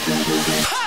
Ha!